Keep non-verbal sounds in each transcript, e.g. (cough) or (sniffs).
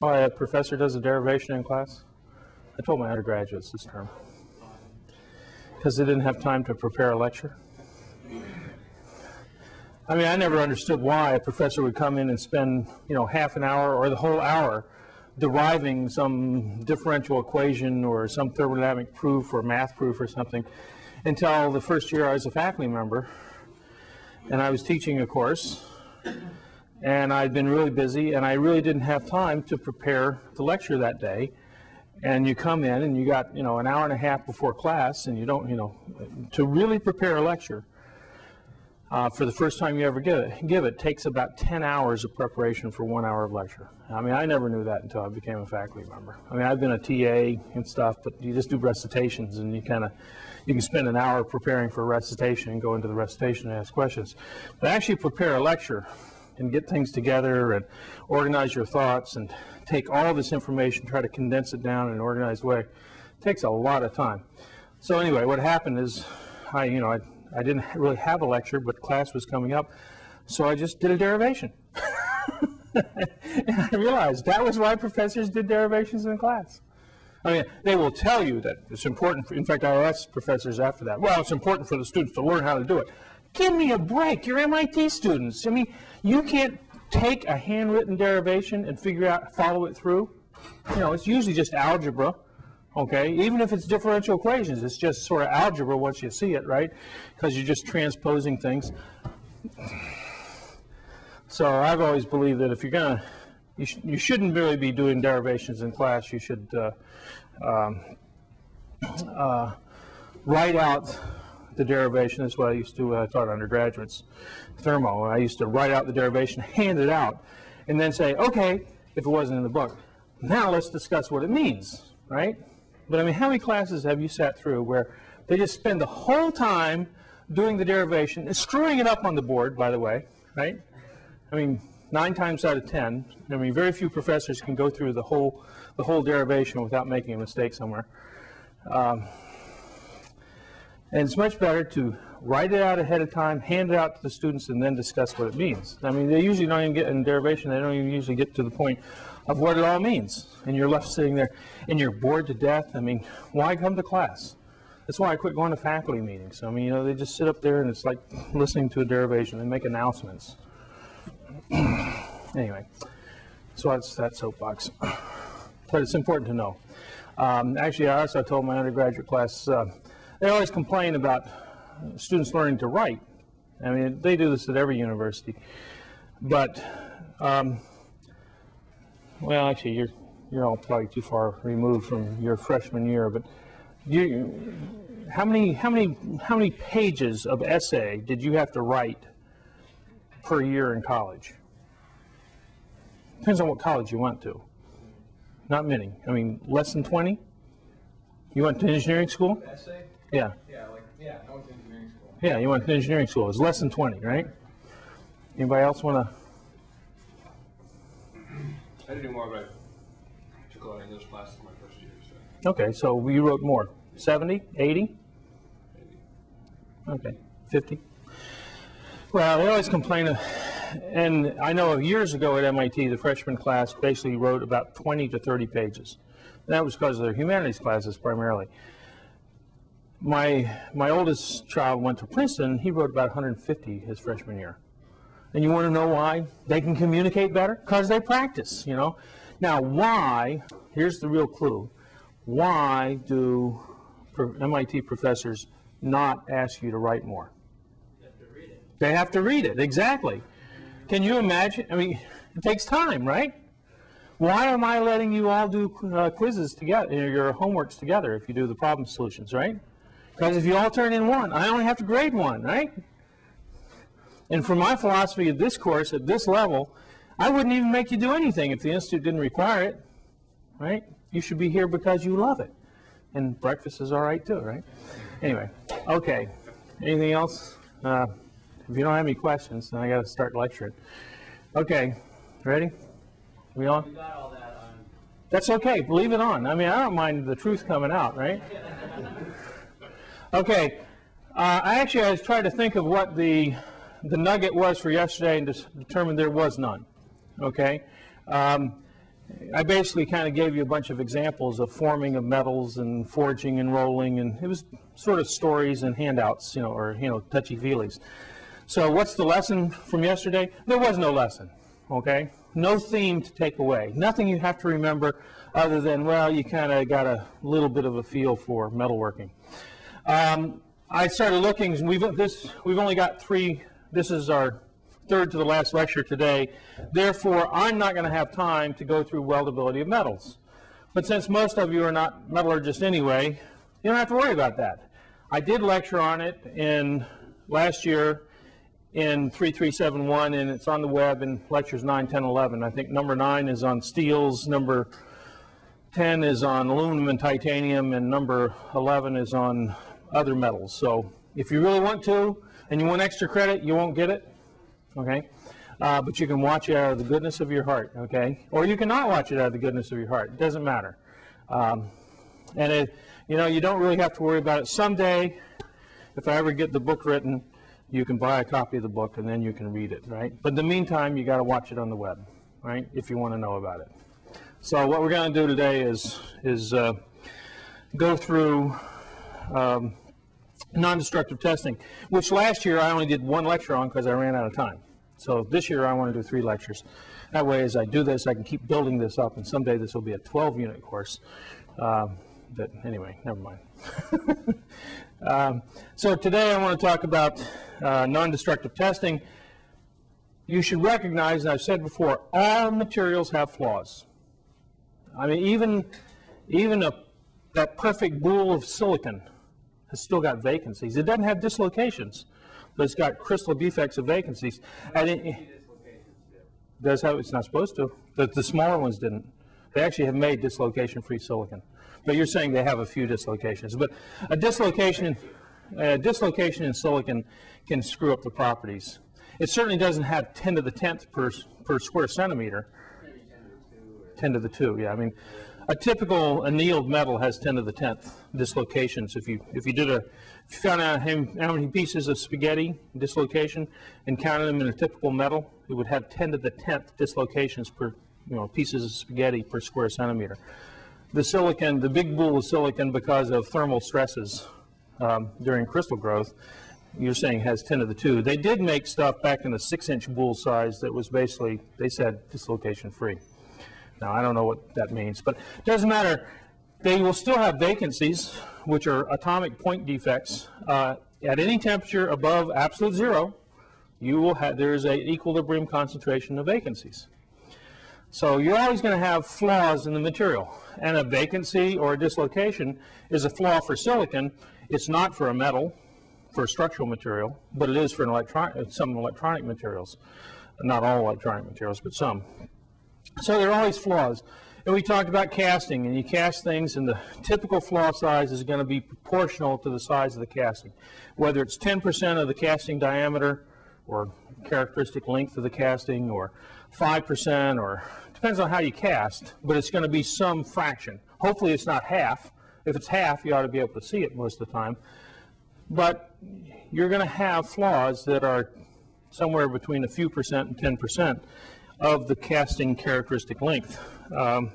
why a professor does a derivation in class? I told my undergraduates this term. Because they didn't have time to prepare a lecture. I mean, I never understood why a professor would come in and spend, you know, half an hour or the whole hour deriving some differential equation or some thermodynamic proof or math proof or something until the first year I was a faculty member and I was teaching a course and I'd been really busy and I really didn't have time to prepare the lecture that day. And you come in and you got, you know, an hour and a half before class and you don't, you know, to really prepare a lecture uh, for the first time you ever give it, give it takes about 10 hours of preparation for one hour of lecture. I mean, I never knew that until I became a faculty member. I mean, I've been a TA and stuff, but you just do recitations and you kind of, you can spend an hour preparing for a recitation and go into the recitation and ask questions. But actually prepare a lecture and get things together and organize your thoughts and take all this information, try to condense it down in an organized way. It takes a lot of time. So anyway, what happened is I, you know, I, I didn't really have a lecture, but class was coming up. So I just did a derivation. (laughs) and I realized that was why professors did derivations in class. I mean, they will tell you that it's important. For, in fact, I asked professors after that, well, it's important for the students to learn how to do it. Give me a break. You're MIT students. I mean, you can't take a handwritten derivation and figure out, follow it through. You know, it's usually just algebra, okay? Even if it's differential equations, it's just sort of algebra once you see it, right? Because you're just transposing things. So I've always believed that if you're going to, you, sh you shouldn't really be doing derivations in class. You should uh, um, uh, write out the derivation. That's what I used to I taught undergraduates thermo. I used to write out the derivation, (laughs) hand it out, and then say, okay, if it wasn't in the book, now let's discuss what it means, right? But I mean, how many classes have you sat through where they just spend the whole time doing the derivation and screwing it up on the board, by the way, right? I mean, nine times out of ten, I mean, very few professors can go through the whole, the whole derivation without making a mistake somewhere. Um, and it's much better to write it out ahead of time, hand it out to the students, and then discuss what it means. I mean, they usually don't even get in derivation, they don't even usually get to the point of what it all means. And you're left sitting there and you're bored to death. I mean, why come to class? That's why I quit going to faculty meetings. I mean, you know, they just sit up there and it's like listening to a derivation. They make announcements. (clears throat) anyway, so that's that soapbox. (clears throat) But it's important to know. Um, actually, I also told my undergraduate class, uh, they always complain about students learning to write. I mean, they do this at every university. But, um, well, actually, you're, you're all probably too far removed from your freshman year, but you, how many, how many, how many pages of essay did you have to write per year in college? Depends on what college you went to. Not many. I mean, less than 20? You went to engineering school? Essay? Yeah. Yeah, like, yeah, I went to engineering school. Yeah, you went to engineering school. It's less than 20, right? Anybody else want to? I had to do more, but I took a lot of English classes my first year, so Okay, so we wrote more. 70, 80? Okay, 50? Well, they always complain, of, and I know years ago at MIT, the freshman class basically wrote about 20 to 30 pages. And that was because of their humanities classes primarily. My, my oldest child went to Princeton, he wrote about 150 his freshman year. And you want to know why they can communicate better? Because they practice, you know. Now, why, here's the real clue, why do MIT professors not ask you to write more? They have to read it, exactly. Can you imagine? I mean, it takes time, right? Why am I letting you all do uh, quizzes together, you your homeworks together if you do the problem solutions, right? Because if you all turn in one, I only have to grade one, right? And for my philosophy of this course at this level, I wouldn't even make you do anything if the institute didn't require it, right? You should be here because you love it. And breakfast is all right too, right? Anyway, okay. Anything else? Uh, if you don't have any questions, then I got to start lecturing. Okay, ready? We on? We got all that on. That's okay. Leave it on. I mean, I don't mind the truth coming out, right? Okay. Uh, I actually I was trying to think of what the the nugget was for yesterday and determined there was none. Okay. Um, I basically kind of gave you a bunch of examples of forming of metals and forging and rolling, and it was sort of stories and handouts, you know, or, you know, touchy-feelies. So what's the lesson from yesterday? There was no lesson, okay? No theme to take away. Nothing you have to remember other than, well, you kind of got a little bit of a feel for metalworking. Um, I started looking, and we've, this, we've only got three, this is our third to the last lecture today. Therefore, I'm not going to have time to go through weldability of metals. But since most of you are not metallurgists anyway, you don't have to worry about that. I did lecture on it in last year in 3371, and it's on the web in lectures 9, 10, 11. I think number 9 is on steels, number 10 is on aluminum and titanium, and number 11 is on other metals. So if you really want to, and you want extra credit, you won't get it, okay? Uh, but you can watch it out of the goodness of your heart, okay? Or you cannot watch it out of the goodness of your heart. It doesn't matter. Um, and it, you know, you don't really have to worry about it. Someday, if I ever get the book written, you can buy a copy of the book and then you can read it, right? But in the meantime, you got to watch it on the web, right? If you want to know about it. So what we're going to do today is is uh, go through um, non-destructive testing, which last year I only did one lecture on because I ran out of time. So this year I want to do three lectures. That way, as I do this, I can keep building this up, and someday this will be a 12-unit course. Um, but anyway, never mind. (laughs) um, so today I want to talk about uh, non-destructive testing. You should recognize, and I've said before, all materials have flaws. I mean, even even a, that perfect boule of silicon has still got vacancies. It doesn't have dislocations, but it's got crystal defects of vacancies. And it, does have, it's not supposed to. The, the smaller ones didn't. They actually have made dislocation-free silicon. But you're saying they have a few dislocations. But a dislocation, a dislocation in silicon can screw up the properties. It certainly doesn't have 10 to the 10th per, per square centimeter. 10 to the 2, yeah. I mean, a typical annealed metal has 10 to the 10th dislocations. If you if you did a if you found out how many pieces of spaghetti dislocation and counted them in a typical metal, it would have 10 to the 10th dislocations per you know pieces of spaghetti per square centimeter. The silicon, the big boule of silicon, because of thermal stresses um, during crystal growth, you're saying has 10 to the 2. They did make stuff back in the 6-inch boule size that was basically, they said, dislocation free. Now, I don't know what that means, but it doesn't matter. They will still have vacancies, which are atomic point defects. Uh, at any temperature above absolute zero, you will have, there is an equilibrium concentration of vacancies. So you're always going to have flaws in the material. And a vacancy or a dislocation is a flaw for silicon. It's not for a metal, for a structural material, but it is for electron some electronic materials. Not all electronic materials, but some. So there are always flaws. And we talked about casting, and you cast things, and the typical flaw size is going to be proportional to the size of the casting. Whether it's 10% of the casting diameter, or characteristic length of the casting, or 5%, or depends on how you cast, but it's going to be some fraction. Hopefully it's not half. If it's half, you ought to be able to see it most of the time. But you're going to have flaws that are somewhere between a few percent and 10% of the casting characteristic length um,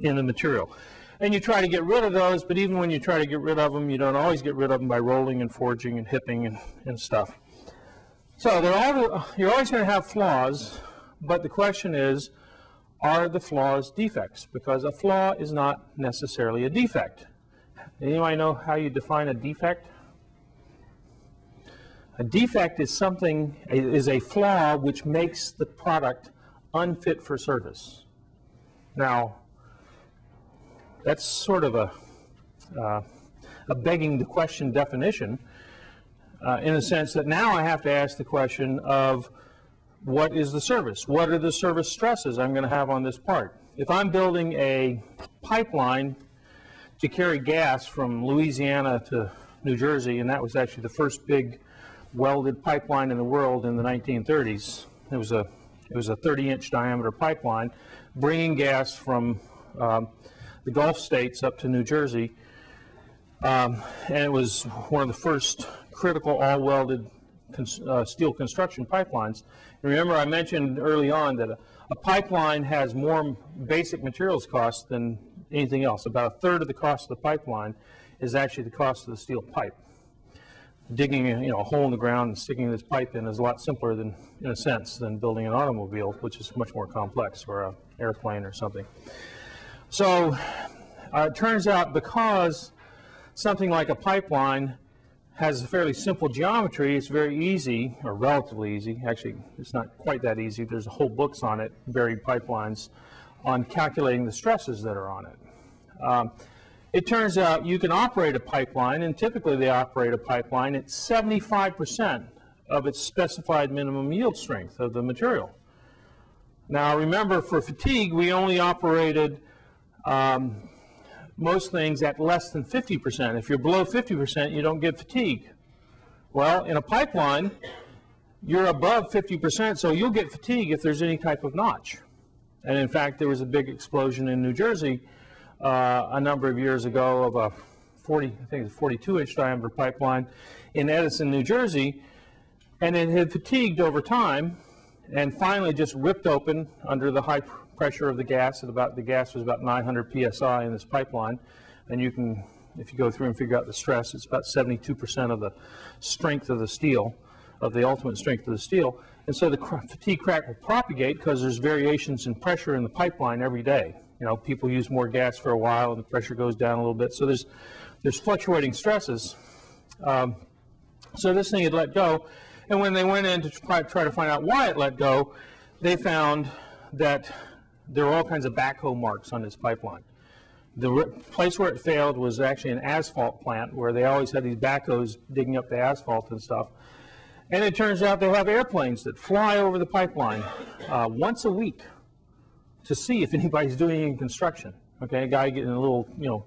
in the material. And you try to get rid of those, but even when you try to get rid of them, you don't always get rid of them by rolling and forging and hipping and, and stuff. So all, you're always going to have flaws, but the question is, are the flaws defects? Because a flaw is not necessarily a defect. Anybody know how you define a defect? A defect is something, is a flaw which makes the product unfit for service. Now, that's sort of a, uh, a begging the question definition uh, in the sense that now I have to ask the question of what is the service? What are the service stresses I'm going to have on this part? If I'm building a pipeline to carry gas from Louisiana to New Jersey, and that was actually the first big welded pipeline in the world in the 1930s, it was a it was a 30-inch diameter pipeline bringing gas from um, the Gulf states up to New Jersey. Um, and it was one of the first critical all-welded uh, steel construction pipelines. And remember, I mentioned early on that a, a pipeline has more basic materials costs than anything else. About a third of the cost of the pipeline is actually the cost of the steel pipe. Digging, you know, a hole in the ground and sticking this pipe in is a lot simpler than, in a sense, than building an automobile, which is much more complex, or an airplane or something. So uh, it turns out because something like a pipeline has a fairly simple geometry, it's very easy, or relatively easy, actually, it's not quite that easy. There's whole books on it, buried pipelines, on calculating the stresses that are on it. Um, it turns out you can operate a pipeline, and typically they operate a pipeline at 75% of its specified minimum yield strength of the material. Now remember, for fatigue, we only operated um, most things at less than 50%. If you're below 50%, you don't get fatigue. Well, in a pipeline, you're above 50%, so you'll get fatigue if there's any type of notch. And in fact, there was a big explosion in New Jersey uh, a number of years ago of a 40, I think it's a 42 inch diameter pipeline in Edison, New Jersey, and it had fatigued over time and finally just ripped open under the high pr- pressure of the gas. At about the gas was about 900 psi in this pipeline, and you can, if you go through and figure out the stress, it's about 72% of the strength of the steel, of the ultimate strength of the steel. And so the fatigue crack will propagate because there's variations in pressure in the pipeline every day. You know, people use more gas for a while and the pressure goes down a little bit. So there's, there's fluctuating stresses. Um, so this thing had let go. And when they went in to try, to find out why it let go, they found that there were all kinds of backhoe marks on this pipeline. The place where it failed was actually an asphalt plant where they always had these backhoes digging up the asphalt and stuff. And it turns out they have airplanes that fly over the pipeline uh, once a week to see if anybody's doing any construction. Okay, a guy getting a little, you know,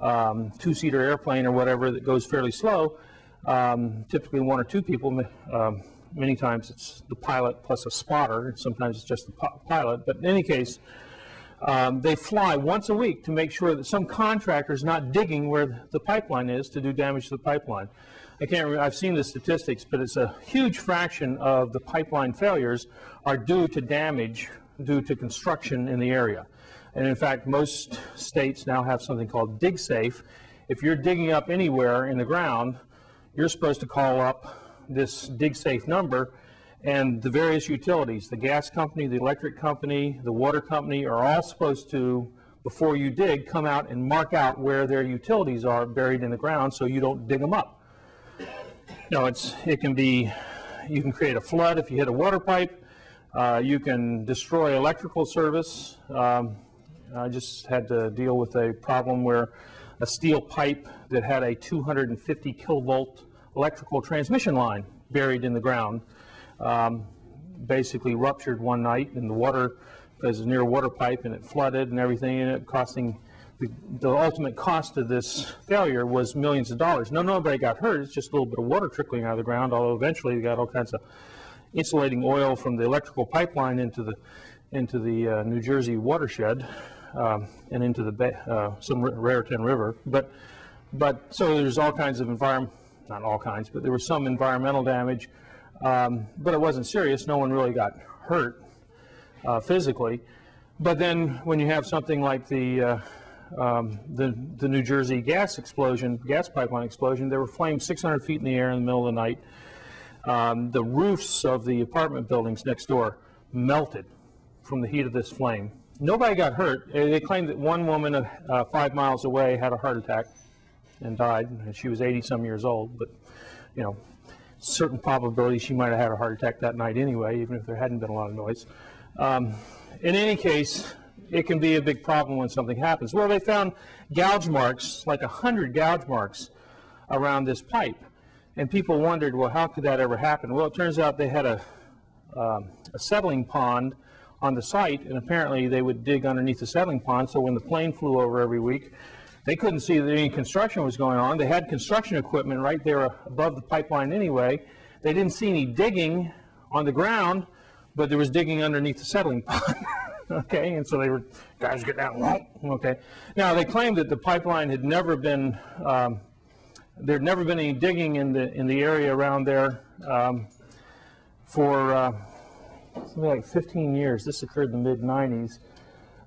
um, two-seater airplane or whatever that goes fairly slow. Um, typically, one or two people. Um, many times it's the pilot plus a spotter. Sometimes it's just the pilot. But in any case, um, they fly once a week to make sure that some contractor is not digging where the pipeline is to do damage to the pipeline. I can't remember, I've seen the statistics, but it's a huge fraction of the pipeline failures are due to damage due to construction in the area. And in fact, most states now have something called DigSafe. If you're digging up anywhere in the ground, you're supposed to call up this DigSafe number and the various utilities, the gas company, the electric company, the water company are all supposed to, before you dig, come out and mark out where their utilities are buried in the ground so you don't dig them up. You know, it's, it can be, you can create a flood if you hit a water pipe. Uh, you can destroy electrical service. Um, I just had to deal with a problem where a steel pipe that had a 250 kilovolt electrical transmission line buried in the ground um, basically ruptured one night in the water because near a water pipe and it flooded and everything and it costing the, the ultimate cost of this failure was millions of dollars. No, nobody got hurt. It's just a little bit of water trickling out of the ground. Although eventually we got all kinds of insulating oil from the electrical pipeline into the into the uh, New Jersey watershed um, and into the bay, uh, some Raritan River. But but so there's all kinds of environment, not all kinds, but there was some environmental damage. Um, but it wasn't serious. No one really got hurt uh, physically. But then when you have something like the, uh, um, the, the New Jersey gas explosion, gas pipeline explosion, there were flames 600 feet in the air in the middle of the night. Um, the roofs of the apartment buildings next door melted from the heat of this flame. Nobody got hurt. Uh, They claimed that one woman uh, five miles away had a heart attack and died. And she was 80 some years old, but you know, certain probability she might have had a heart attack that night anyway, even if there hadn't been a lot of noise. Um, in any case, it can be a big problem when something happens. Well, they found gouge marks, like a hundred gouge marks around this pipe. And people wondered, well, how could that ever happen? Well, it turns out they had a, um, a settling pond on the site, and apparently they would dig underneath the settling pond, so when the plane flew over every week, they couldn't see that any construction was going on. They had construction equipment right there above the pipeline anyway. They didn't see any digging on the ground, but there was digging underneath the settling pond. (laughs) okay, and so they were, guys get down, okay. Now, they claimed that the pipeline had never been, um, there'd never been any digging in the, in the area around there um, for, uh, something like 15 years. This occurred in the mid-90s.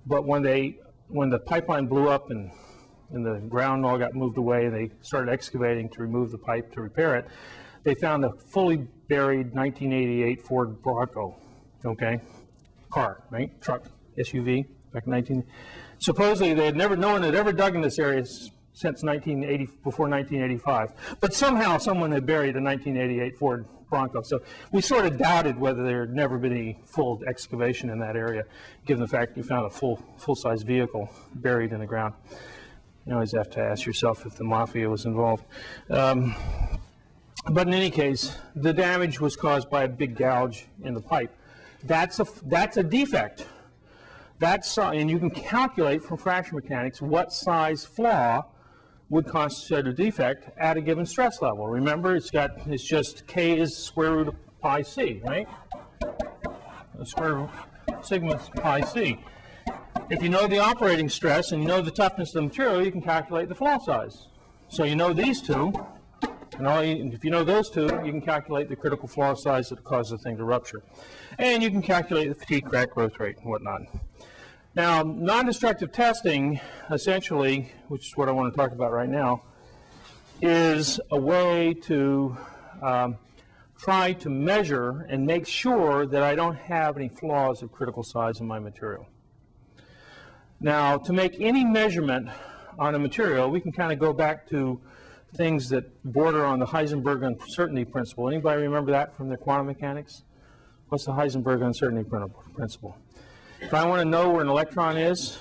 But when they, when the pipeline blew up and, and the ground all got moved away, and they started excavating to remove the pipe to repair it, they found a fully buried 1988 Ford Bronco, okay? Car, right? Truck, SUV, back in 19... Supposedly, they had never, no one had ever dug in this area since 1980, before 1985. But somehow, someone had buried a 1988 Ford Bronco. So we sort of doubted whether there had never been any full excavation in that area, given the fact you found a full, full-size vehicle buried in the ground. You always have to ask yourself if the mafia was involved. Um, but in any case, the damage was caused by a big gouge in the pipe. That's a, that's a defect. That's, uh, and you can calculate from fracture mechanics what size flaw would constitute a defect at a given stress level. Remember, it's got, it's just K is square root of pi c, right? The square root of sigma pi c. If you know the operating stress and you know the toughness of the material, you can calculate the flaw size. So you know these two, and all you, if you know those two, you can calculate the critical flaw size that causes the thing to rupture. And you can calculate the fatigue crack growth rate and whatnot. Now, non-destructive testing, essentially, which is what I want to talk about right now, is a way to um, try to measure and make sure that I don't have any flaws of critical size in my material. Now, to make any measurement on a material, we can kind of go back to things that border on the Heisenberg uncertainty principle. Anybody remember that from the quantum mechanics? What's the Heisenberg uncertainty principle? If I want to know where an electron is,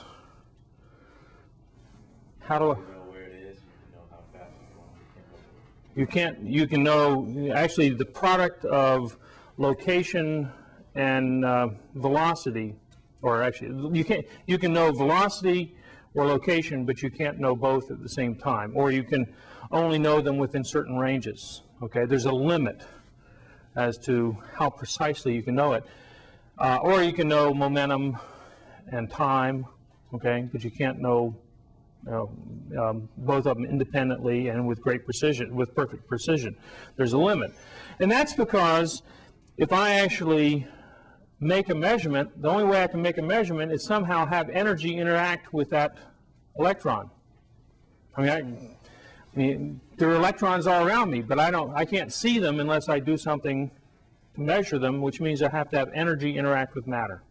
how do I? know where it is, you know how fast it's going. You can't You can know, actually, the product of location and uh, velocity, or actually, you can't, you can know velocity or location, but you can't know both at the same time. Or you can only know them within certain ranges, okay? There's a limit as to how precisely you can know it. Uh, Or you can know momentum and time, okay? But you can't know you know, um, both of them independently and with great precision, with perfect precision. There's a limit. And that's because if I actually make a measurement, the only way I can make a measurement is somehow have energy interact with that electron. I mean, I, I mean, there are electrons all around me, but I don't, I can't see them unless I do something measure them, which means I have to have energy interact with matter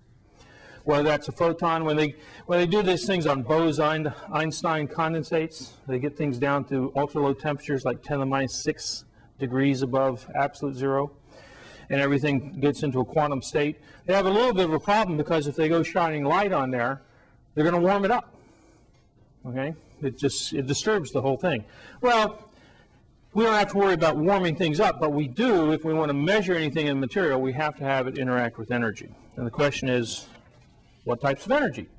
whether that's a photon, when they, when they do these things on Bose-Einstein condensates, they get things down to ultra-low temperatures like 10 to the minus 6 degrees above absolute zero, and everything gets into a quantum state. They have a little bit of a problem because if they go shining light on there, they're going to warm it up. Okay? It just, it disturbs the whole thing. Well, we don't have to worry about warming things up, but we do, if we want to measure anything in material, we have to have it interact with energy. And the question is, what types of energy?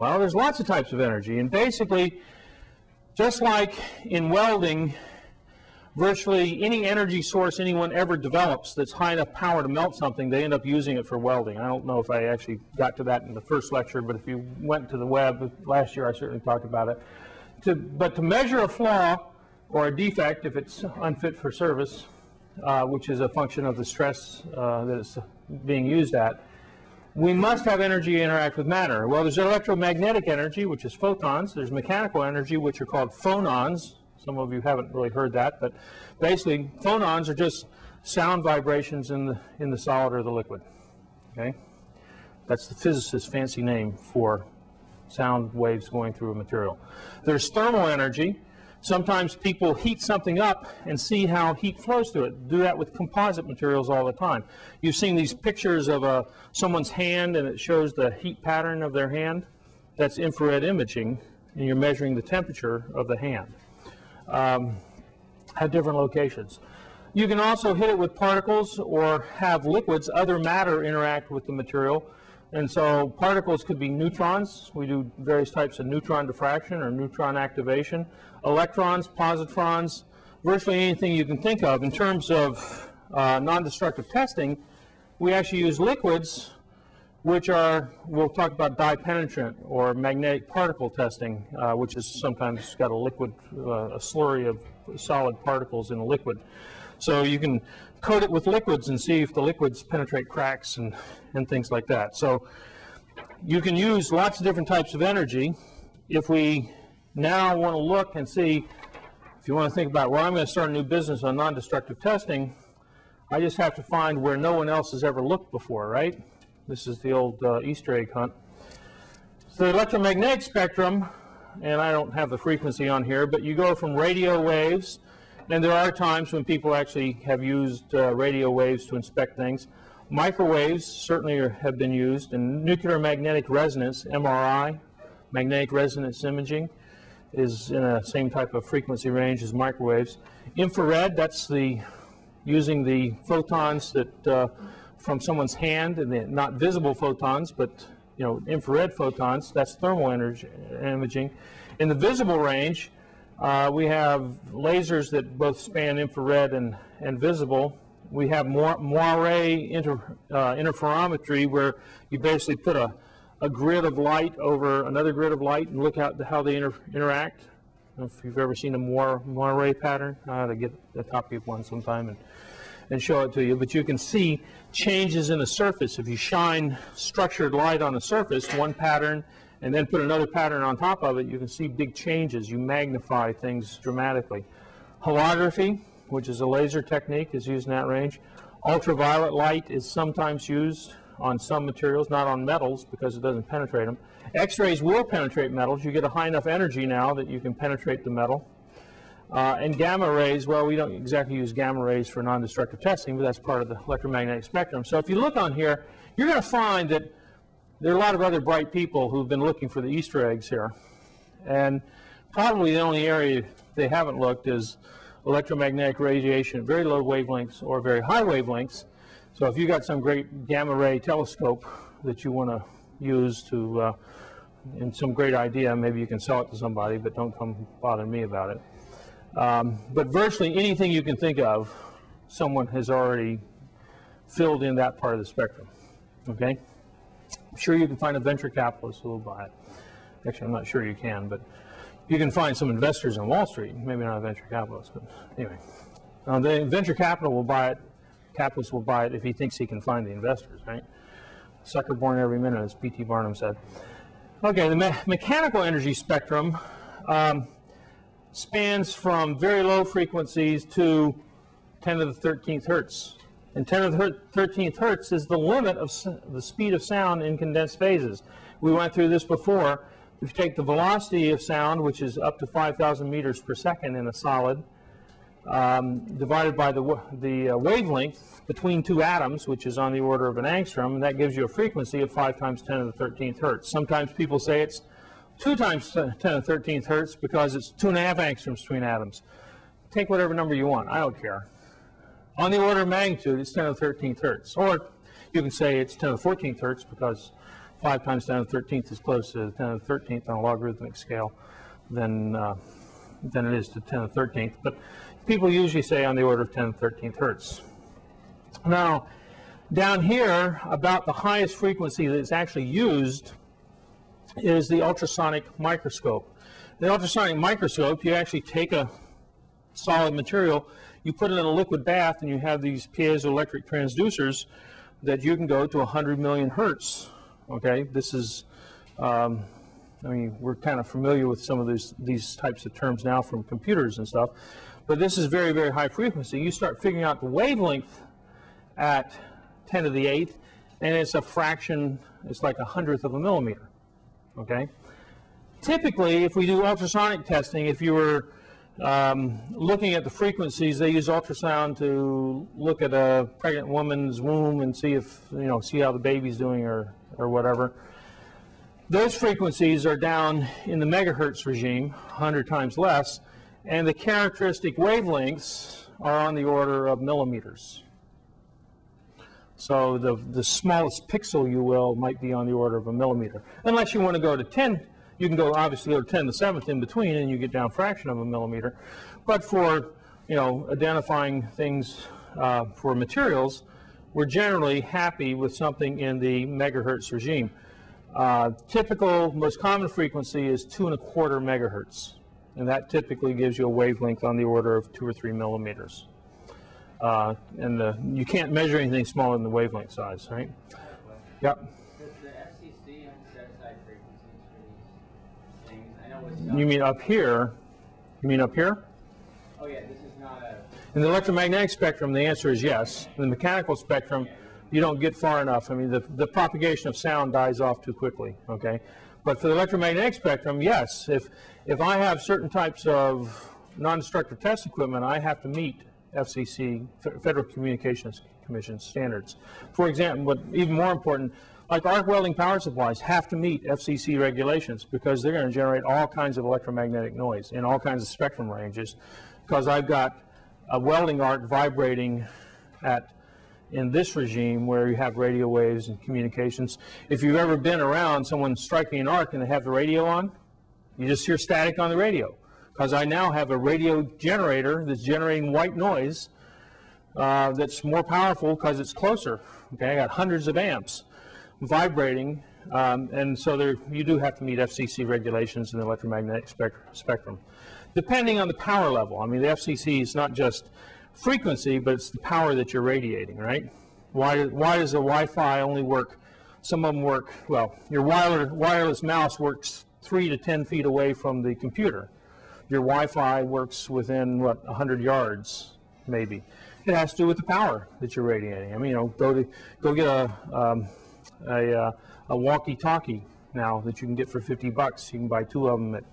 Well, there's lots of types of energy, and basically, just like in welding, virtually any energy source anyone ever develops that's high enough power to melt something, they end up using it for welding. I don't know if I actually got to that in the first lecture, but if you went to the web last year, I certainly talked about it. To, but to measure a flaw or a defect, if it's unfit for service, uh, which is a function of the stress uh, that it's being used at, we must have energy interact with matter. Well, there's electromagnetic energy, which is photons. There's mechanical energy, which are called phonons. Some of you haven't really heard that, but basically, phonons are just sound vibrations in the, in the solid or the liquid. Okay? That's the physicist's fancy name for sound waves going through a material. There's thermal energy. Sometimes people heat something up and see how heat flows through it. Do that with composite materials all the time. You've seen these pictures of a, someone's hand and it shows the heat pattern of their hand. That's infrared imaging, and you're measuring the temperature of the hand um, at different locations. You can also hit it with particles or have liquids, other matter interact with the material. And so particles could be neutrons. We do various types of neutron diffraction or neutron activation. Electrons, positrons, virtually anything you can think of. In terms of uh, non-destructive testing, we actually use liquids which are, we'll talk about dye penetrant or magnetic particle testing, uh, which is sometimes got a liquid, uh, a slurry of solid particles in a liquid. So you can coat it with liquids and see if the liquids penetrate cracks and, and things like that. So you can use lots of different types of energy. If we now want to look and see, if you want to think about, well, I'm going to start a new business on non-destructive testing, I just have to find where no one else has ever looked before, right? This is the old uh, Easter egg hunt. So the electromagnetic spectrum, and I don't have the frequency on here, but you go from radio waves, and there are times when people actually have used uh, radio waves to inspect things. Microwaves certainly are, have been used, and nuclear magnetic resonance, MRI, magnetic resonance imaging, is in the same type of frequency range as microwaves. Infrared, that's the using the photons that uh, from someone's hand, and not visible photons, but you know infrared photons. That's thermal energy imaging. In the visible range, uh, we have lasers that both span infrared and, and visible. We have moire, moire inter, uh, interferometry, where you basically put a, a grid of light over another grid of light and look at how they inter, interact. If you've ever seen a moire, moire pattern, I ought to get a copy of one sometime and, and show it to you. But you can see changes in the surface. If you shine structured light on a surface, one pattern, and then put another pattern on top of it, you can see big changes. You magnify things dramatically. Holography, which is a laser technique, is used in that range. Ultraviolet light is sometimes used on some materials, not on metals because it doesn't penetrate them. X-rays will penetrate metals. You get a high enough energy now that you can penetrate the metal. Uh, and gamma rays, well, we don't exactly use gamma rays for non-destructive testing, but that's part of the electromagnetic spectrum. So if you look on here, you're going to find that there are a lot of other bright people who've been looking for the Easter eggs here. And probably the only area they haven't looked is electromagnetic radiation at very low wavelengths or very high wavelengths. So if you've got some great gamma ray telescope that you want to use to, uh, and some great idea, maybe you can sell it to somebody, but don't come bother me about it. Um, but virtually anything you can think of, someone has already filled in that part of the spectrum. Okay? I'm sure you can find a venture capitalist who will buy it. Actually, I'm not sure you can, but you can find some investors on Wall Street, maybe not a venture capitalist, but anyway. Uh, the venture capital will buy it, capitalist will buy it if he thinks he can find the investors, right? Sucker born every minute, as P.T. Barnum said. Okay, the me mechanical energy spectrum um, spans from very low frequencies to 10 to the 13th hertz. And 10 to the 13th hertz is the limit of the speed of sound in condensed phases. We went through this before. If you take the velocity of sound, which is up to 5,000 meters per second in a solid, um, divided by the, the uh, wavelength between two atoms, which is on the order of an angstrom, and that gives you a frequency of 5 times 10 to the 13th hertz. Sometimes people say it's 2 times 10 to the 13th hertz because it's 2.5 angstroms between atoms. Take whatever number you want. I don't care. On the order of magnitude, it's 10 to the 13th hertz. Or you can say it's 10 to the 14th hertz because 5 times 10 to the 13th is closer to 10 to the 13th on a logarithmic scale than, uh, than it is to 10 to the 13th. But people usually say on the order of 10 to the 13th hertz. Now, down here, about the highest frequency that is actually used is the ultrasonic microscope. The ultrasonic microscope, you actually take a solid material, you put it in a liquid bath, and you have these piezoelectric transducers that you can go to 100 million hertz. Okay, this is, um, I mean, we're kind of familiar with some of these, these types of terms now from computers and stuff, but this is very, very high frequency. You start figuring out the wavelength at 10 to the 8th, and it's a fraction, it's like a hundredth of a millimeter okay? Typically, if we do ultrasonic testing, if you were um, looking at the frequencies, they use ultrasound to look at a pregnant woman's womb and see if, you know, see how the baby's doing or, or whatever. Those frequencies are down in the megahertz regime, 100 times less, and the characteristic wavelengths are on the order of millimeters. So the, the smallest pixel, you will, might be on the order of a millimeter. Unless you want to go to 10, you can go obviously to 10 to the 7th in between and you get down fraction of a millimeter. But for, you know, identifying things uh, for materials, we're generally happy with something in the megahertz regime. Uh, typical, most common frequency is two and a quarter megahertz. And that typically gives you a wavelength on the order of two or three millimeters. Uh, and the, you can't measure anything smaller than the wavelength size, right? Yep. You mean up here? You mean up here? Oh, yeah, this is not a, In the electromagnetic spectrum, the answer is yes. In the mechanical spectrum, you don't get far enough. I mean, the, the propagation of sound dies off too quickly, okay? But for the electromagnetic spectrum, yes. If, if I have certain types of non-destructive test equipment, I have to meet FCC, Federal Communications Commission standards. For example, but even more important, like arc welding power supplies have to meet FCC regulations because they're going to generate all kinds of electromagnetic noise in all kinds of spectrum ranges. Because I've got a welding arc vibrating at in this regime where you have radio waves and communications. If you've ever been around someone striking an arc and they have the radio on, you just hear static on the radio. Because I now have a radio generator that's generating white noise uh, that's more powerful because it's closer. Okay, I got hundreds of amps vibrating, um, and so there, you do have to meet FCC regulations in the electromagnetic spec- spectrum. Depending on the power level, I mean, the FCC is not just frequency, but it's the power that you're radiating, right? Why, why does a Wi-Fi only work? Some of them work, well, your wireless, wireless mouse works three to 10 feet away from the computer. Your Wi-Fi works within, what, 100 yards, maybe. It has to do with the power that you're radiating. I mean, you know, go to, go get a, um, a, uh, a walkie-talkie now that you can get for 50 bucks. You can buy two of them at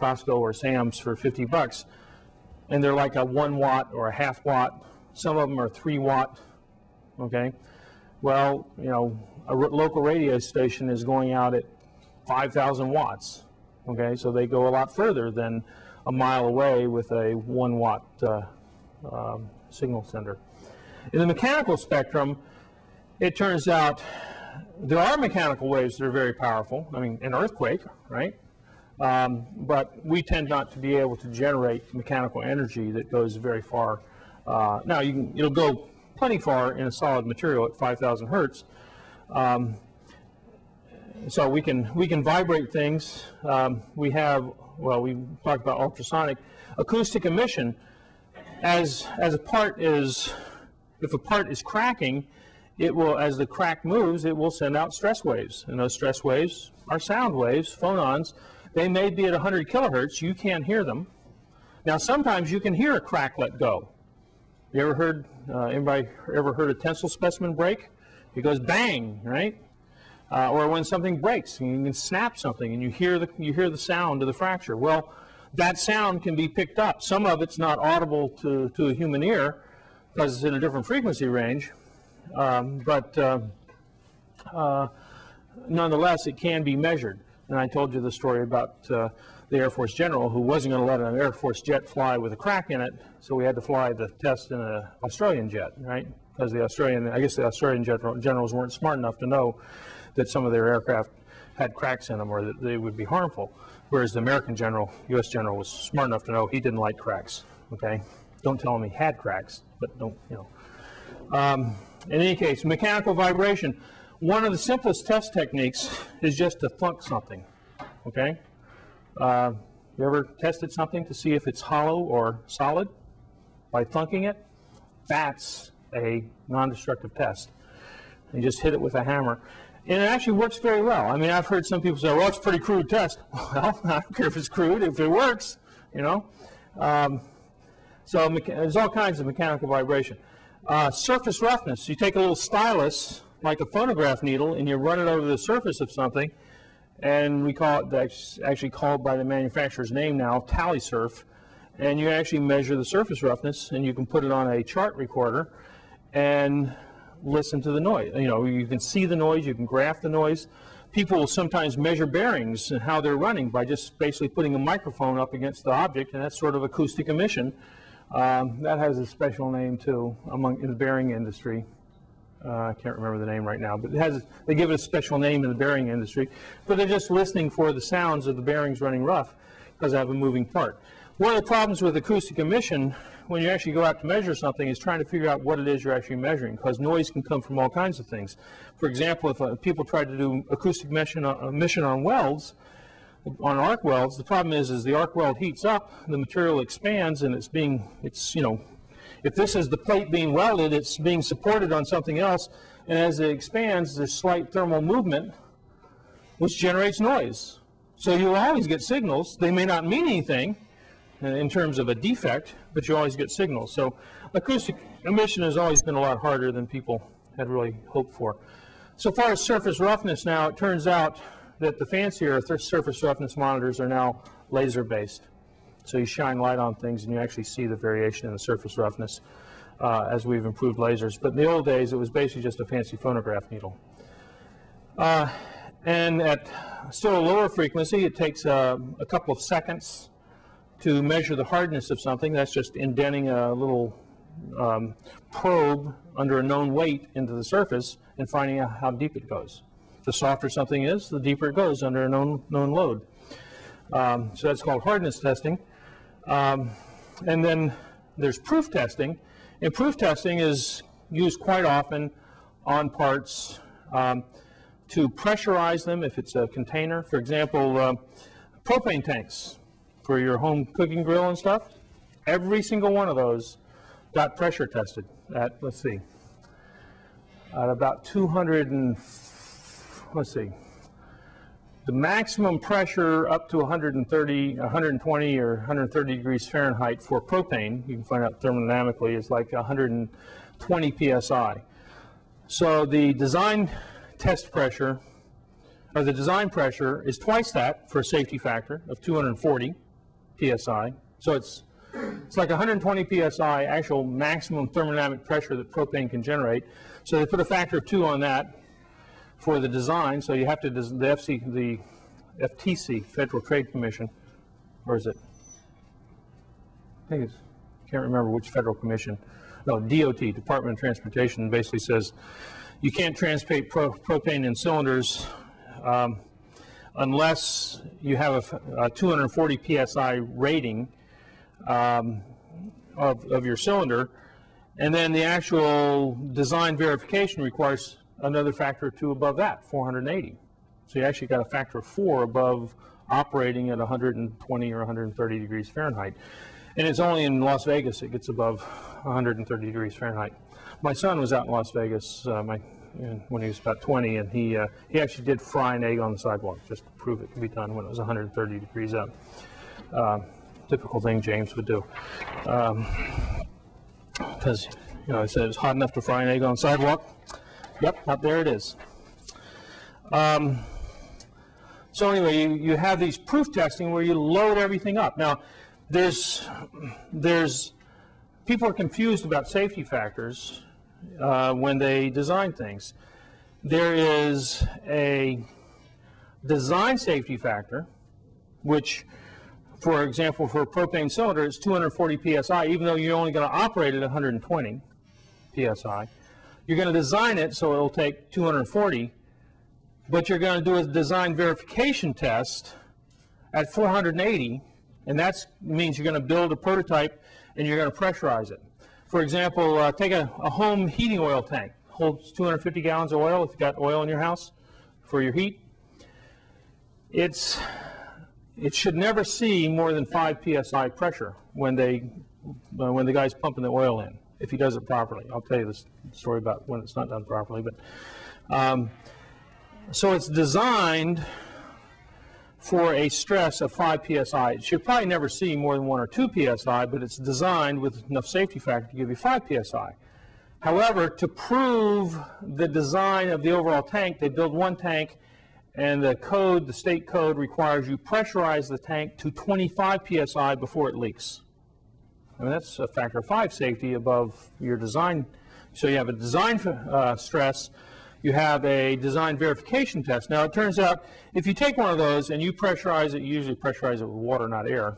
Costco or Sam's for 50 bucks. And they're like a one watt or a half watt. Some of them are three watt, okay? Well, you know, a local radio station is going out at 5,000 watts, okay? So they go a lot further than a mile away with a one watt uh, um, signal sender. In the mechanical spectrum, it turns out there are mechanical waves that are very powerful. I mean, an earthquake, right? Um, but we tend not to be able to generate mechanical energy that goes very far. Uh, now, you can, it'll go plenty far in a solid material at 5,000 hertz. Um, so we can we can vibrate things. Um, we have well, we talked about ultrasonic acoustic emission. As as a part is, if a part is cracking, it will as the crack moves, it will send out stress waves, and those stress waves are sound waves, phonons. They may be at 100 kilohertz. You can't hear them. Now, sometimes you can hear a crack let go. You ever heard, uh, anybody ever heard a tensile specimen break? It goes bang, right? Uh, or when something breaks, and you can snap something, and you hear the you hear the sound of the fracture. Well, that sound can be picked up. Some of it's not audible to, to a human ear because it's in a different frequency range, um, but uh, uh, nonetheless, it can be measured. And I told you the story about uh, the Air Force general who wasn't going to let an Air Force jet fly with a crack in it, so we had to fly the test in an Australian jet, right? Because the Australian, I guess the Australian jet, generals weren't smart enough to know that some of their aircraft had cracks in them or that they would be harmful. Whereas the American general, U.S. general, was smart enough to know he didn't like cracks. Okay, don't tell him he had cracks, but don't you know. Um, in any case, mechanical vibration. One of the simplest test techniques is just to thunk something. Okay, uh, you ever tested something to see if it's hollow or solid by thunking it? That's a non-destructive test. You just hit it with a hammer. And it actually works very well. I mean, I've heard some people say, well, it's a pretty crude test. (laughs) Well, I don't care if it's crude, if it works, you know. Um, so there's all kinds of mechanical vibration. Uh, surface roughness. You take a little stylus, like a phonograph needle, and you run it over the surface of something, and we call it, that's actually called by the manufacturer's name now, Talysurf. And you actually measure the surface roughness, and you can put it on a chart recorder, and listen to the noise. You know, you can see the noise, you can graph the noise. People will sometimes measure bearings and how they're running by just basically putting a microphone up against the object, and that's sort of acoustic emission. Um, that has a special name too among in the bearing industry. Uh, I can't remember the name right now, but it has they give it a special name in the bearing industry. But they're just listening for the sounds of the bearings running rough because they have a moving part. One of the problems with acoustic emission when you actually go out to measure something is trying to figure out what it is you're actually measuring because noise can come from all kinds of things. For example, if uh, people try to do acoustic emission on, emission on welds, on arc welds, the problem is is the arc weld heats up, the material expands, and it's being it's you know If this is the plate being welded, it's being supported on something else, and as it expands, there's slight thermal movement, which generates noise. So you'll always get signals. They may not mean anything uh, in terms of a defect, but you always get signals. So acoustic emission has always been a lot harder than people had really hoped for. So far as surface roughness now, it turns out that the fancier surface roughness monitors are now laser based. So you shine light on things and you actually see the variation in the surface roughness uh, as we've improved lasers. But in the old days, it was basically just a fancy phonograph needle. Uh, and at still a lower frequency, it takes uh, a couple of seconds to measure the hardness of something. That's just indenting a little um, probe under a known weight into the surface and finding out how deep it goes. The softer something is, the deeper it goes under a known, known load. Um, so that's called hardness testing. Um, and then there's proof testing. And proof testing is used quite often on parts um, to pressurize them if it's a container. For example, uh, propane tanks for your home cooking grill and stuff. Every single one of those got pressure tested at, let's see, at about 200 and, let's see, the maximum pressure up to 130, 120 or 130 degrees Fahrenheit for propane, you can find out thermodynamically, is like 120 psi. So the design test pressure, or the design pressure is twice that for a safety factor of 240 psi. So it's it's like 120 psi actual maximum thermodynamic pressure that propane can generate. So they put a factor of two on that for the design. So you have to, the FC, the FTC, Federal Trade Commission, or is it? I think it's, can't remember which federal commission. No, DOT, Department of Transportation, basically says you can't transport pro- propane in cylinders um, unless you have a 240 psi rating um, of, of your cylinder. And then the actual design verification requires another factor or two above that, 480. So you actually got a factor of four above operating at 120 or 130 degrees Fahrenheit. And it's only in Las Vegas it gets above 130 degrees Fahrenheit. My son was out in Las Vegas uh, my, when he was about 20, and he, uh, he actually did fry an egg on the sidewalk just to prove it could be done when it was 130 degrees up. Uh, typical thing James would do. Because, you know, I said it was hot enough to fry an egg on the sidewalk. Yep, up there it is. Um, so anyway, you, you have these proof testing where you load everything up. Now, there's, there's, people are confused about safety factors uh, when they design things. There is a design safety factor, which, for example, for a propane cylinder, is 240 psi, even though you're only going to operate at 120 psi. You're going to design it so it'll take 240, but you're going to do a design verification test at 480, and that means you're going to build a prototype and you're going to pressurize it. For example, uh, take a, a home heating oil tank, holds 250 gallons of oil if you've got oil in your house for your heat. It's, it should never see more than 5 psi pressure when they, uh, when the guy's pumping the oil in, if he does it properly. I'll tell you this story about when it's not done properly, but um, so it's designed for a stress of 5 psi. It should probably never see more than 1 or 2 psi, but it's designed with enough safety factor to give you 5 psi. However, to prove the design of the overall tank, they build one tank, and the code, the state code, requires you pressurize the tank to 25 psi before it leaks. I mean, that's a factor of five safety above your design. So you have a design uh, stress, you have a design verification test. Now, it turns out if you take one of those and you pressurize it, you usually pressurize it with water, not air.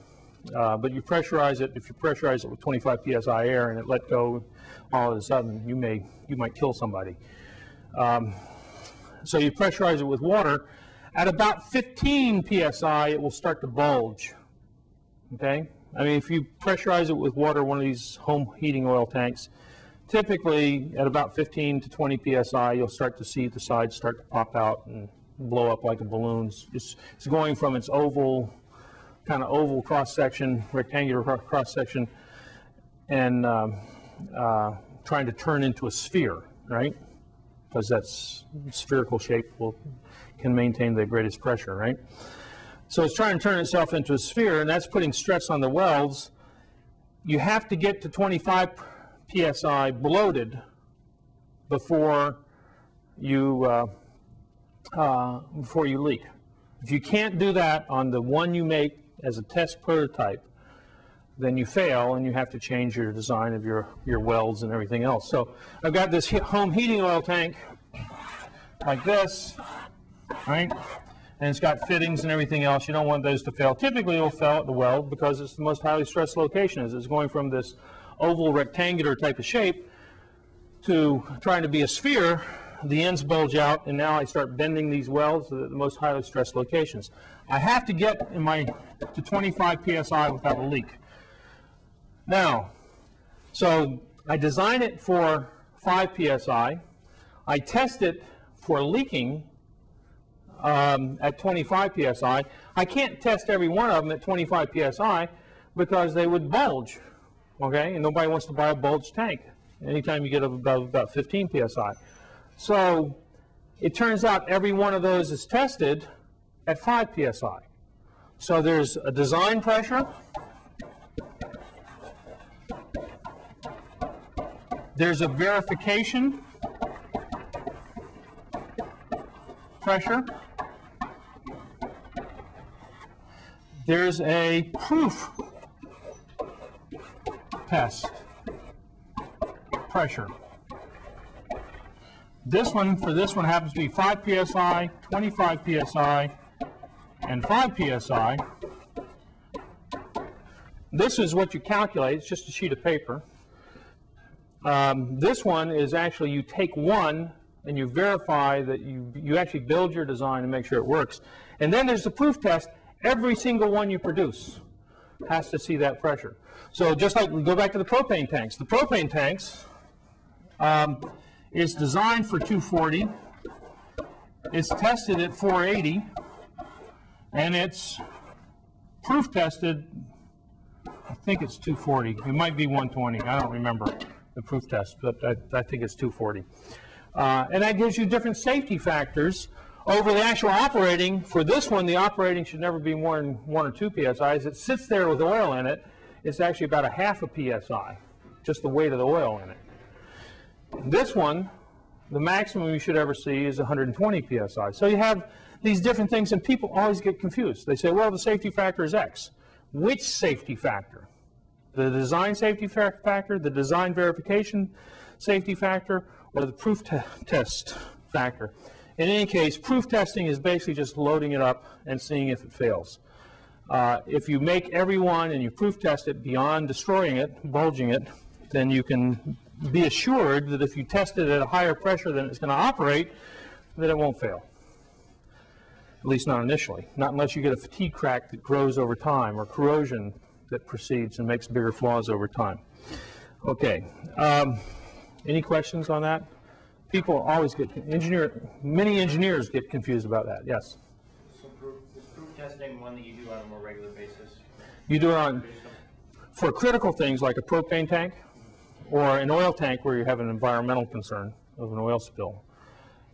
Uh, but you pressurize it, if you pressurize it with 25 psi air and it let go all of a sudden, you may, you might kill somebody. Um, so you pressurize it with water. At about 15 psi, it will start to bulge. Okay? I mean, if you pressurize it with water, one of these home heating oil tanks, typically at about 15 to 20 psi, you'll start to see the sides start to pop out and blow up like a balloon. It's, it's going from its oval, kind of oval cross section, rectangular cross section, and um, uh, trying to turn into a sphere, right? Because that's spherical shape will, can maintain the greatest pressure, right? So it's trying to turn itself into a sphere, and that's putting stress on the welds. You have to get to 25 psi bloated before you uh, uh, before you leak. If you can't do that on the one you make as a test prototype, then you fail and you have to change your design of your, your welds and everything else. So I've got this home heating oil tank like this, right? And it's got fittings and everything else. You don't want those to fail. Typically, it'll fail at the weld because it's the most highly stressed location. Is it's going from this oval rectangular type of shape to trying to be a sphere, the ends bulge out, and now I start bending these welds to the most highly stressed locations. I have to get in my to 25 psi without a leak. Now, so I design it for 5 psi. I test it for leaking um, at 25 psi. I can't test every one of them at 25 psi because they would bulge, okay? And nobody wants to buy a bulge tank anytime you get above about 15 psi. So it turns out every one of those is tested at 5 psi. So there's a design pressure. There's a verification pressure. There's a proof test pressure. This one, for this one, happens to be 5 psi, 25 psi, and 5 psi. This is what you calculate, it's just a sheet of paper. Um, this one is actually you take one and you verify that you, you actually build your design and make sure it works. And then there's the proof test. Every single one you produce has to see that pressure. So just like we go back to the propane tanks. The propane tanks um, is designed for 240. It's tested at 480. And it's proof tested, I think it's 240. It might be 120. I don't remember the proof test, but I, I think it's 240. Uh, and that gives you different safety factors over the actual operating. For this one, the operating should never be more than one or two psi. As it sits there with oil in it, it's actually about a half a psi, just the weight of the oil in it. This one, the maximum you should ever see is 120 psi. So you have these different things, and people always get confused. They say, well, the safety factor is X. Which safety factor? The design safety fa- factor, the design verification safety factor, or the proof te- test factor? In any case, proof testing is basically just loading it up and seeing if it fails. Uh, if you make every one and you proof test it beyond destroying it, bulging it, then you can be assured that if you test it at a higher pressure than it's going to operate, that it won't fail. At least not initially. Not unless you get a fatigue crack that grows over time or corrosion that proceeds and makes bigger flaws over time. Okay. Um, any questions on that? People always get, engineer, many engineers get confused about that. Yes. So proof, is proof testing one that you do on a more regular basis? You do it on, on- for critical things like a propane tank or an oil tank where you have an environmental concern of an oil spill.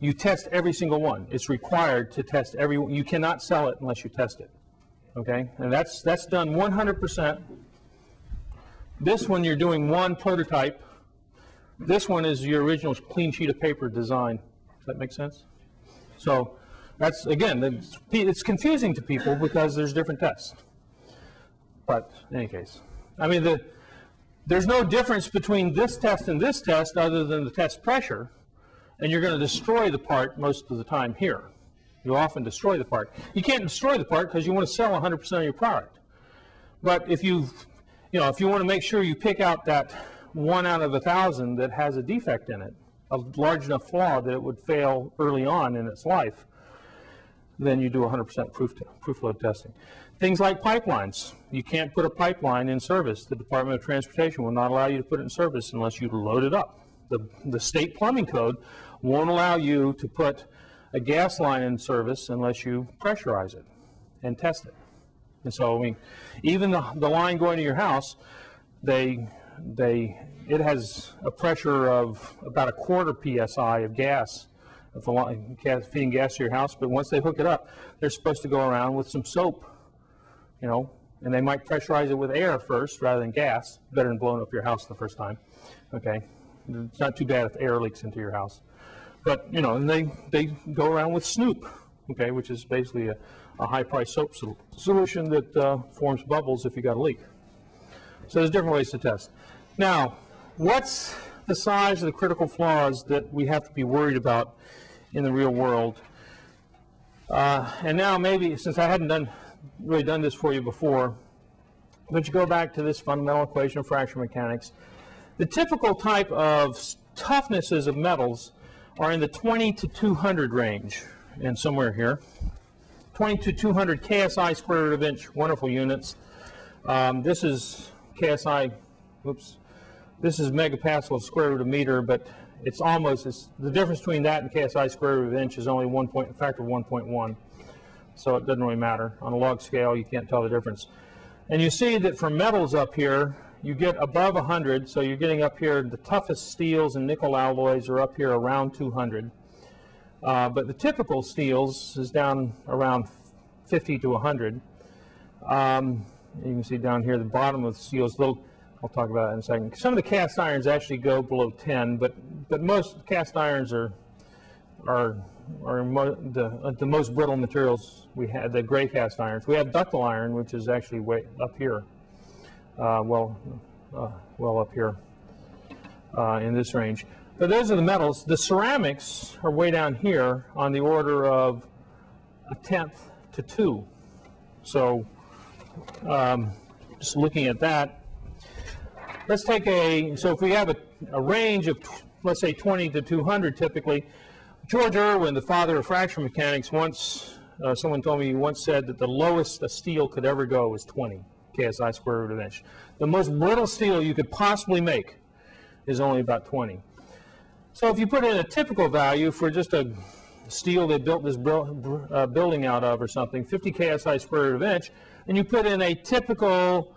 You test every single one. It's required to test every, you cannot sell it unless you test it. Okay? And that's, that's done 100%. This one, you're doing one prototype. This one is your original clean sheet of paper design. Does that make sense? So that's, again, it's confusing to people because there's different tests. But in any case, I mean, the, there's no difference between this test and this test other than the test pressure, and you're going to destroy the part most of the time here. You often destroy the part. You can't destroy the part because you want to sell 100% of your product. But if you, you know, if you want to make sure you pick out that one out of a thousand that has a defect in it, a large enough flaw that it would fail early on in its life, then you do 100% proof, proof load testing. Things like pipelines. You can't put a pipeline in service. The Department of Transportation will not allow you to put it in service unless you load it up. The, the state plumbing code won't allow you to put a gas line in service unless you pressurize it and test it. And so, I mean, even the, the line going to your house, they, they it has a pressure of about a quarter PSI of gas, of feeding gas to your house, but once they hook it up, they're supposed to go around with some soap, you know, and they might pressurize it with air first rather than gas, better than blowing up your house the first time, okay? It's not too bad if air leaks into your house. But, you know, and they, they go around with Snoop, okay, which is basically a, a high-priced soap sol- solution that uh, forms bubbles if you got a leak. So there's different ways to test. Now, what's the size of the critical flaws that we have to be worried about in the real world? Uh, and now maybe, since I hadn't done, really done this for you before, but you go back to this fundamental equation of fracture mechanics, the typical type of toughnesses of metals are in the 20 to 200 range, and somewhere here. 20 to 200 KSI square root of inch, wonderful units. Um, this is KSI, oops, this is megapascal square root of meter, but it's almost, it's, the difference between that and KSI square root of inch is only one point, a factor of 1.1. So it doesn't really matter. On a log scale, you can't tell the difference. And you see that for metals up here, you get above 100, so you're getting up here, the toughest steels and nickel alloys are up here around 200. Uh, but the typical steels is down around 50 to 100. Um, you can see down here, the bottom of the steels, little, I'll talk about in a second. Some of the cast irons actually go below 10, but, but most cast irons are, are, are mo- the, the most brittle materials we had, the gray cast irons. We have ductile iron, which is actually way up here, uh, well, uh, well up here uh, in this range. But those are the metals. The ceramics are way down here on the order of a tenth to two. So um, just looking at that, let's take a, so if we have a, a range of, let's say 20 to 200 typically, George Irwin, the father of fracture mechanics, once, uh, someone told me he once said that the lowest a steel could ever go was 20 KSI square root of inch. The most brittle steel you could possibly make is only about 20. So if you put in a typical value for just a steel they built this uh, building out of or something, 50 KSI square root of inch, and you put in a typical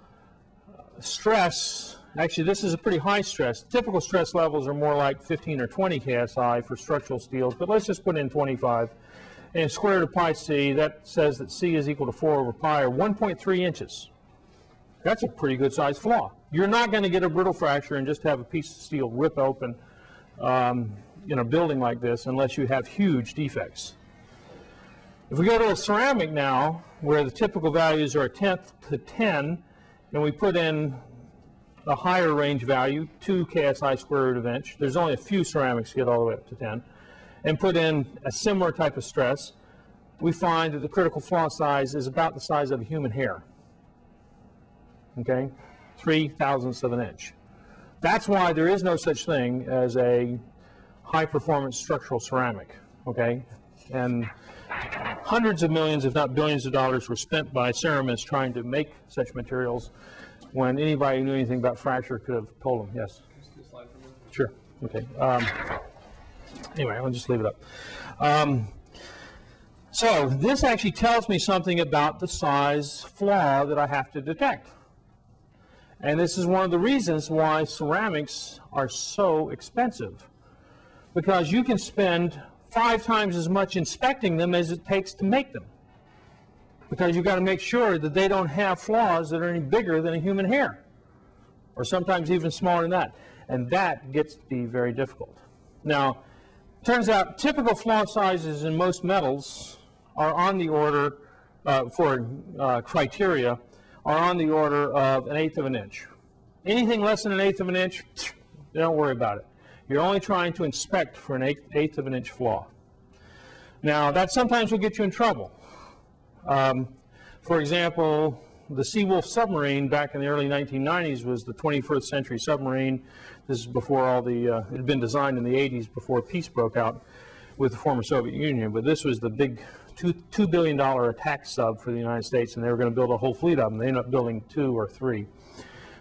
stress, actually this is a pretty high stress. Typical stress levels are more like 15 or 20 KSI for structural steels, but let's just put in 25. And square root of pi c, that says that c is equal to 4 over pi, or 1.3 inches. That's a pretty good size flaw. You're not going to get a brittle fracture and just have a piece of steel rip open um, in a building like this unless you have huge defects. If we go to a ceramic now, where the typical values are a tenth to 10, and we put in a higher range value, 2 KSI square root of inch, there's only a few ceramics get all the way up to 10, and put in a similar type of stress, we find that the critical flaw size is about the size of a human hair. Okay? Three thousandths of an inch. That's why there is no such thing as a high performance structural ceramic. Okay? And hundreds of millions, if not billions of dollars were spent by ceramists trying to make such materials when anybody who knew anything about fracture could have told them, yes. Sure, okay. Um, Anyway, I'll just leave it up. Um, So this actually tells me something about the size flaw that I have to detect. And this is one of the reasons why ceramics are so expensive. Because you can spend five times as much inspecting them as it takes to make them. Because you've got to make sure that they don't have flaws that are any bigger than a human hair or sometimes even smaller than that. And that gets to be very difficult. Now, turns out typical flaw sizes in most metals are on the order, uh, for uh, criteria, are on the order of an eighth of an inch. Anything less than an eighth of an inch, (sniffs) don't worry about it. You're only trying to inspect for an eighth, eighth of an inch flaw. Now, that sometimes will get you in trouble. Um, for example, the Seawolf submarine back in the early 1990s was the 21st century submarine. This is before all the, uh, it had been designed in the 80s before peace broke out with the former Soviet Union. But this was the big two, $2 billion attack sub for the United States, and they were going to build a whole fleet of them. They ended up building two or three.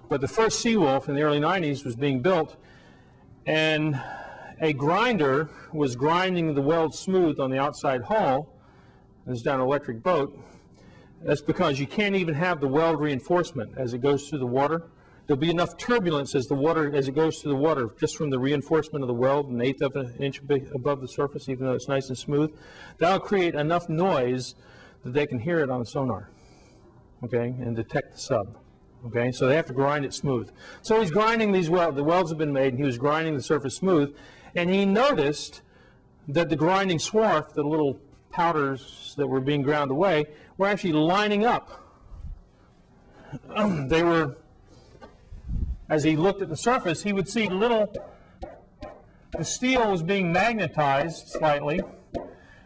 But the first Seawolf in the early 90s was being built, and a grinder was grinding the weld smooth on the outside hull. Is down an electric boat. That's because you can't even have the weld reinforcement as it goes through the water. there'll be enough turbulence as the water, as it goes through the water, just from the reinforcement of the weld, an eighth of an inch above the surface, even though it's nice and smooth. That'll create enough noise that they can hear it on sonar, okay, and detect the sub. Okay, so they have to grind it smooth. So he's grinding these welds, the welds have been made, and he was grinding the surface smooth, and he noticed that the grinding swarf, the little powders that were being ground away, were actually lining up. (clears throat) They were, as he looked at the surface, he would see little, the steel was being magnetized slightly,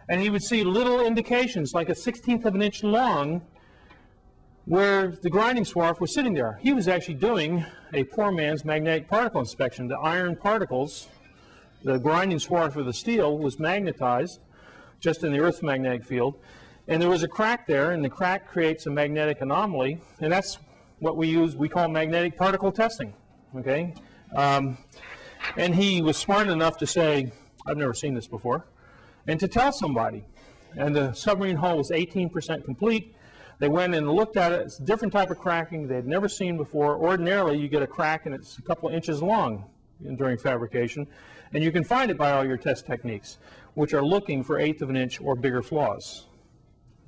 and he would see little indications, like a sixteenth of an inch long, where the grinding swarf was sitting there. He was actually doing a poor man's magnetic particle inspection. The iron particles, the grinding swarf of the steel was magnetized just in the Earth's magnetic field, and there was a crack there, and the crack creates a magnetic anomaly, and that's what we use, we call magnetic particle testing, okay? Um, and he was smart enough to say, I've never seen this before, and to tell somebody. And the submarine hull was 18% complete. They went and looked at it. It's a different type of cracking they'd never seen before. Ordinarily, you get a crack and it's a couple inches long during fabrication, and you can find it by all your test techniques, which are looking for eighth of an inch or bigger flaws.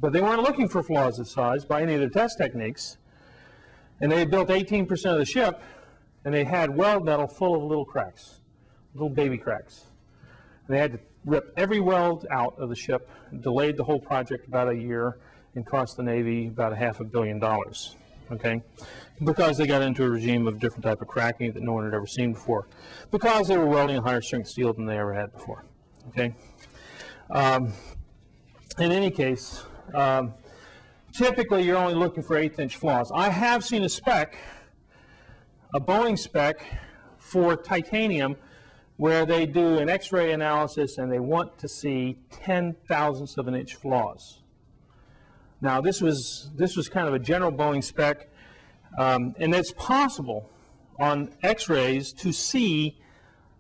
But they weren't looking for flaws of size by any of their test techniques. And they had built 18% of the ship, and they had weld metal full of little cracks, little baby cracks. They had to rip every weld out of the ship, delayed the whole project about a year, and cost the Navy about a half a billion dollars, okay? Because they got into a regime of different type of cracking that no one had ever seen before. Because they were welding a higher strength steel than they ever had before, okay? Um, in any case, um, typically you're only looking for eighth inch flaws. I have seen a spec, a Boeing spec for titanium where they do an x-ray analysis and they want to see 10 thousandths of an inch flaws. Now this was, this was kind of a general Boeing spec um, and it's possible on x-rays to see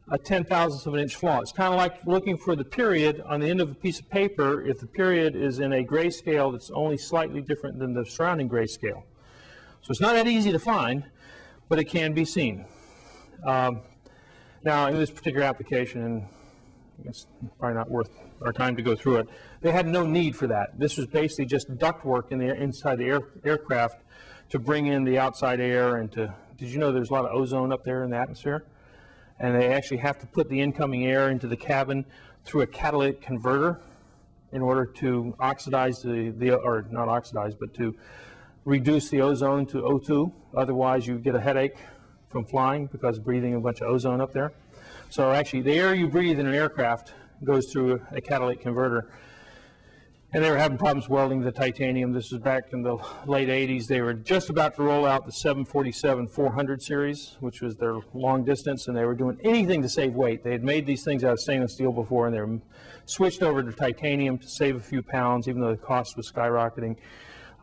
a 10 thousandths of an inch flaw. It's kind of like looking for the period on the end of a piece of paper if the period is in a grayscale that's only slightly different than the surrounding grayscale. So it's not that easy to find, but it can be seen. Um, now, in this particular application, and it's probably not worth our time to go through it, they had no need for that. This was basically just ductwork in the, inside the air, aircraft to bring in the outside air and to, did you know there's a lot of ozone up there in the atmosphere? And they actually have to put the incoming air into the cabin through a catalytic converter in order to oxidize the, the or not oxidize, but to reduce the ozone to O2. Otherwise, you get a headache from flying because breathing a bunch of ozone up there. So actually, the air you breathe in an aircraft goes through a catalytic converter. And they were having problems welding the titanium. This was back in the late 80s. They were just about to roll out the 747-400 series, which was their long distance, and they were doing anything to save weight. They had made these things out of stainless steel before, and they were switched over to titanium to save a few pounds, even though the cost was skyrocketing.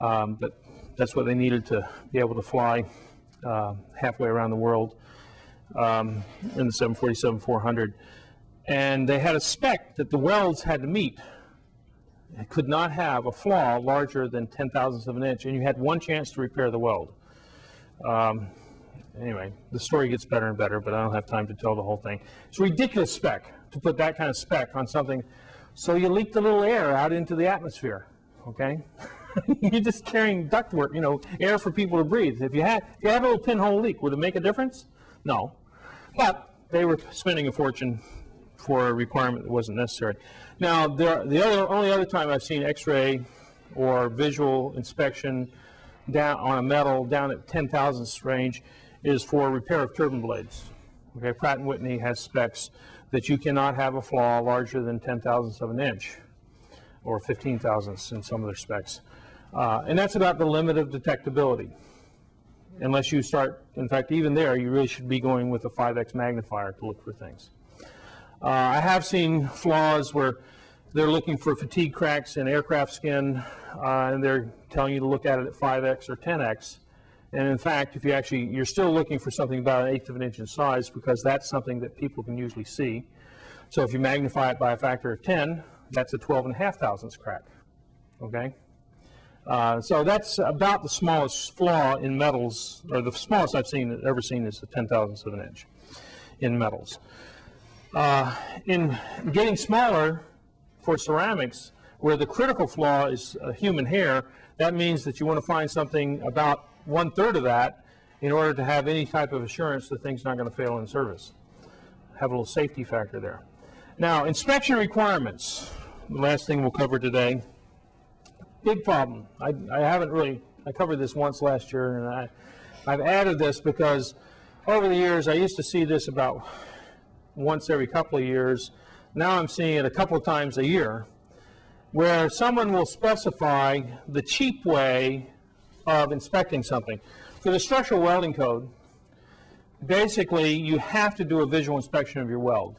Um, but that's what they needed to be able to fly uh, halfway around the world um, in the 747-400. And they had a spec that the welds had to meet could not have a flaw larger than 10 thousandths of an inch, and you had one chance to repair the weld. Um, anyway, the story gets better and better, but I don't have time to tell the whole thing. It's a ridiculous spec to put that kind of spec on something. So you leak the little air out into the atmosphere, okay? (laughs) You're just carrying ductwork, you know, air for people to breathe. If you had, if you had a little pinhole leak, would it make a difference? No. But they were spending a fortune for a requirement that wasn't necessary. Now, there, the other, only other time I've seen X-ray or visual inspection down on a metal down at 10 thousandths range is for repair of turbine blades. Okay, Pratt and Whitney has specs that you cannot have a flaw larger than 10 thousandths of an inch or 15 thousandths in some of their specs. Uh, and that's about the limit of detectability. Unless you start, in fact, even there, you really should be going with a 5x magnifier to look for things. Uh, I have seen flaws where they're looking for fatigue cracks in aircraft skin, uh, and they're telling you to look at it at 5x or 10x. And in fact, if you actually, you're still looking for something about an eighth of an inch in size because that's something that people can usually see. So if you magnify it by a factor of 10, that's a 12 and a half thousandths crack. Okay? Uh, so that's about the smallest flaw in metals, or the smallest I've seen ever seen is the 10 thousandths of an inch in metals. Uh, in getting smaller for ceramics, where the critical flaw is a human hair, that means that you want to find something about one third of that in order to have any type of assurance that things not going to fail in service. Have a little safety factor there. Now, inspection requirements. The last thing we'll cover today. Big problem. I, I haven't really, I covered this once last year, and I, I've added this because over the years I used to see this about once every couple of years. Now I'm seeing it a couple of times a year, where someone will specify the cheap way of inspecting something. For the structural welding code, basically you have to do a visual inspection of your weld.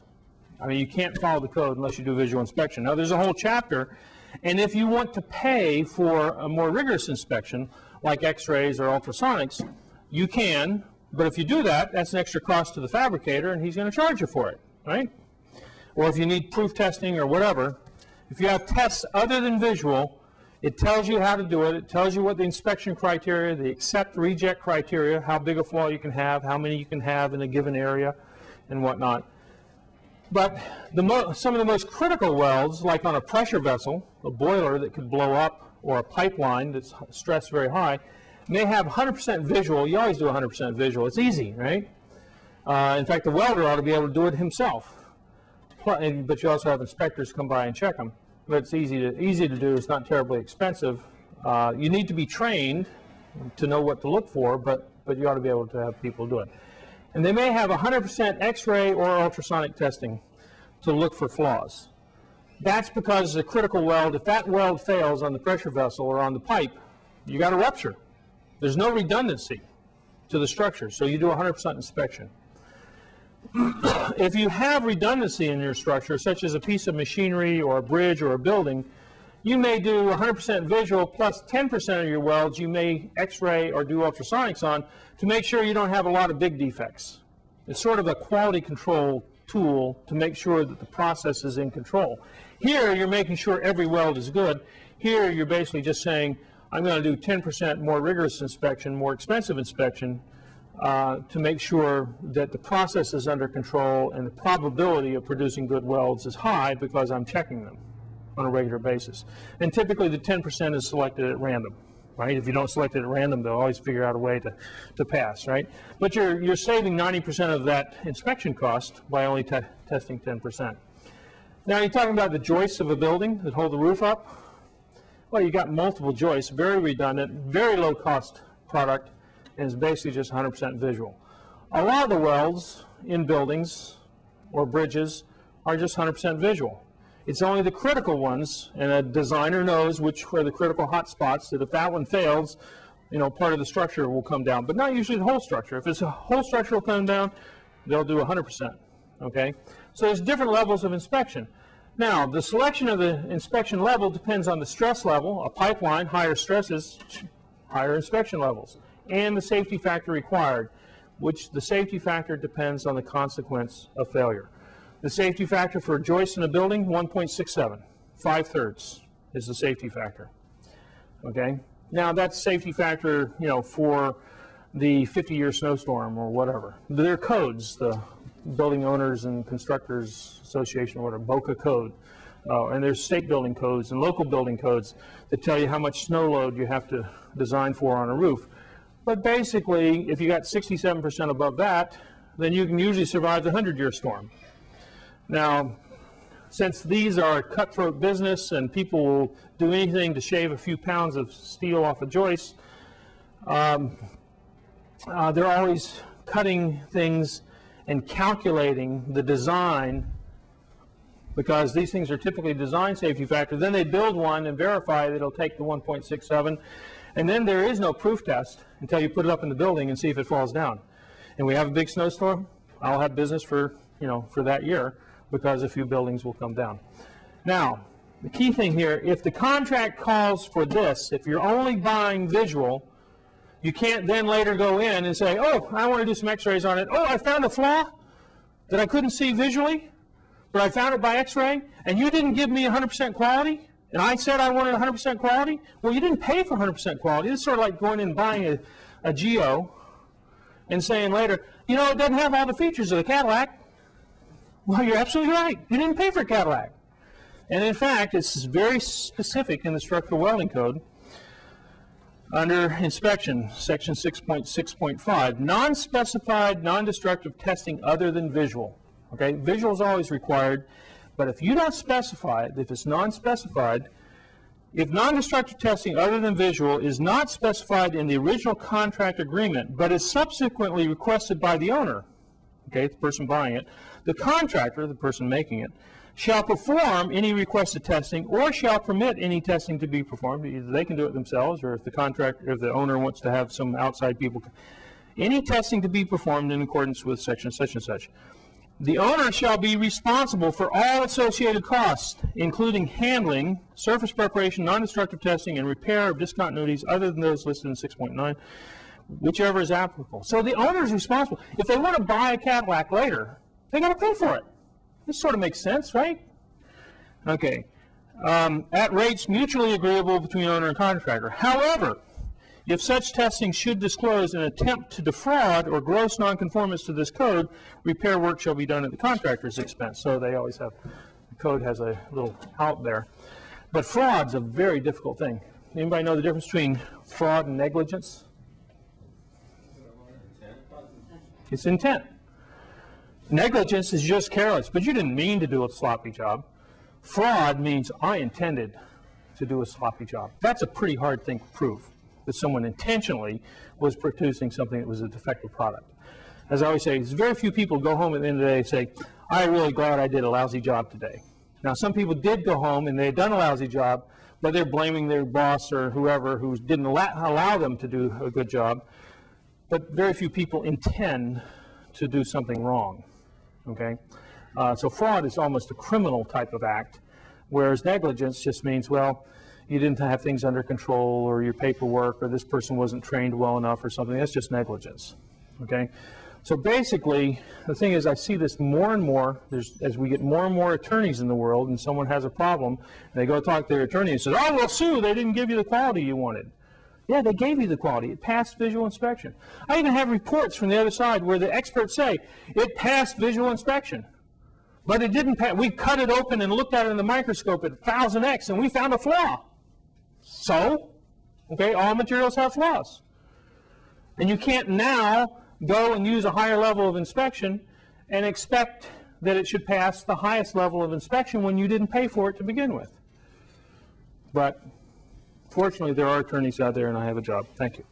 I mean, you can't follow the code unless you do a visual inspection. Now, there's a whole chapter, and if you want to pay for a more rigorous inspection, like x-rays or ultrasonics, you can, but if you do that, that's an extra cost to the fabricator, and he's going to charge you for it, right? Or if you need proof testing or whatever, if you have tests other than visual, it tells you how to do it. It tells you what the inspection criteria, the accept reject criteria, how big a flaw you can have, how many you can have in a given area, and whatnot. But some of the most critical welds, like on a pressure vessel, a boiler that could blow up, or a pipeline that's stressed very high, may have 100% visual. You always do 100% visual. It's easy, right? Uh, in fact, the welder ought to be able to do it himself. But you also have inspectors come by and check them. But it's easy to, easy to do, it's not terribly expensive. Uh, You need to be trained to know what to look for, but, but you ought to be able to have people do it. And they may have 100% X-ray or ultrasonic testing to look for flaws. That's because the critical weld, if that weld fails on the pressure vessel or on the pipe, you got a rupture. There's no redundancy to the structure, so you do 100% inspection. (clears throat) If you have redundancy in your structure, such as a piece of machinery or a bridge or a building, you may do 100% visual plus 10% of your welds you may x-ray or do ultrasonics on to make sure you don't have a lot of big defects. It's sort of a quality control tool to make sure that the process is in control. Here, you're making sure every weld is good. Here, you're basically just saying, I'm going to do 10% more rigorous inspection, more expensive inspection, uh, to make sure that the process is under control and the probability of producing good welds is high because I'm checking them on a regular basis. And typically, the 10% is selected at random, right? If you don't select it at random, they'll always figure out a way to, to pass, right? But you're, you're saving 90% of that inspection cost by only te- testing 10%. Now, you're talking about the joists of a building that hold the roof up. Well, you got multiple joists, very redundant, very low cost product, and it's basically just 100% visual. A lot of the welds in buildings or bridges are just 100% visual. It's only the critical ones, and a designer knows which are the critical hot spots, that if that one fails, you know, part of the structure will come down, but not usually the whole structure. If it's a whole structure will come down, they'll do 100%, okay? So there's different levels of inspection. Now, the selection of the inspection level depends on the stress level. A pipeline, higher stresses, higher inspection levels, and the safety factor required, which the safety factor depends on the consequence of failure. The safety factor for a joist in a building, 1.67, five-thirds is the safety factor. Okay? Now, that's safety factor, you know, for the 50-year snowstorm or whatever. There are codes, the Building Owners and Constructors Association, or whatever, BOCA code. Uh, and there's state building codes and local building codes that tell you how much snow load you have to design for on a roof. But basically, if you got 67% above that, then you can usually survive the 100-year storm. Now, since these are a cutthroat business and people will do anything to shave a few pounds of steel off a joist, um, uh, they're always cutting things and calculating the design because these things are typically design safety factor. Then they build one and verify that it'll take the 1.67, and then there is no proof test until you put it up in the building and see if it falls down. And we have a big snowstorm, I'll have business for, you know, for that year because a few buildings will come down. Now, the key thing here, if the contract calls for this, if you're only buying visual, you can't then later go in and say, oh, I want to do some x-rays on it. Oh, I found a flaw that I couldn't see visually, but I found it by x-ray, and you didn't give me 100% quality And I said I wanted 100% quality. Well, you didn't pay for 100% quality. It's sort of like going in and buying a, a Geo and saying later, you know, it doesn't have all the features of the Cadillac. Well, you're absolutely right. You didn't pay for a Cadillac. And in fact, it's very specific in the structural welding code under inspection, section 6.6.5, non-specified, non-destructive testing other than visual. Okay, visual is always required, but if you don't specify it, if it's non-specified, if non-destructive testing other than visual is not specified in the original contract agreement, but is subsequently requested by the owner, okay, the person buying it, the contractor, the person making it, shall perform any requested testing or shall permit any testing to be performed. Either they can do it themselves, or if the contractor, if the owner wants to have some outside people, any testing to be performed in accordance with section such and such. The owner shall be responsible for all associated costs, including handling, surface preparation, non-destructive testing, and repair of discontinuities other than those listed in 6.9, whichever is applicable. So the owner is responsible. If they want to buy a Cadillac later, they got to pay for it. This sort of makes sense, right? Okay. Um, at rates mutually agreeable between owner and contractor. However, if such testing should disclose an attempt to defraud or gross nonconformance to this code, repair work shall be done at the contractor's expense. So they always have, the code has a little out there. But fraud's a very difficult thing. Anybody know the difference between fraud and negligence? It's intent. Negligence is just careless, but you didn't mean to do a sloppy job. Fraud means I intended to do a sloppy job. That's a pretty hard thing to prove, that someone intentionally was producing something that was a defective product. As I always say, very few people go home at the end of the day and say, I'm really glad I did a lousy job today. Now, some people did go home and they had done a lousy job, but they're blaming their boss or whoever who didn't allow them to do a good job. But very few people intend to do something wrong okay? Uh, so fraud is almost a criminal type of act, whereas negligence just means, well, you didn't have things under control, or your paperwork, or this person wasn't trained well enough, or something. That's just negligence, okay? So basically, the thing is, I see this more and more. There's, as we get more and more attorneys in the world, and someone has a problem, they go talk to their attorney and says, "Oh, well, sue. They didn't give you the quality you wanted." Yeah, they gave you the quality. It passed visual inspection. I even have reports from the other side where the experts say it passed visual inspection. But it didn't pass. We cut it open and looked at it in the microscope at 1000x and we found a flaw. So, okay, all materials have flaws. And you can't now go and use a higher level of inspection and expect that it should pass the highest level of inspection when you didn't pay for it to begin with. But Fortunately, there are attorneys out there, and I have a job. Thank you.